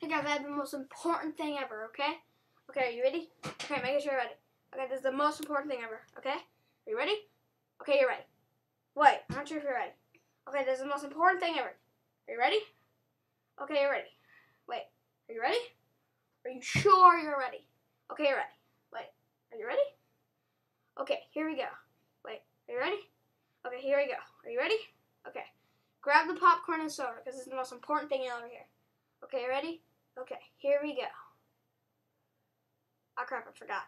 Hey guys, I have the most important thing ever, okay? Okay, are you ready? Okay, make sure you're ready. Okay, this is the most important thing ever, okay? Are you ready? Okay, you're ready. Wait, I'm not sure if you're ready. Okay, this is the most important thing ever. Are you ready? Okay, you're ready. Wait, are you ready? Are you sure you're ready? Okay, you're ready. Wait, are you ready? Okay, here we go. Wait, are you ready? Okay, here we go. Are you ready? Okay. Grab the popcorn and soda because it's the most important thing you'll ever hear. Okay, ready? Okay, here we go. Oh crap, I forgot.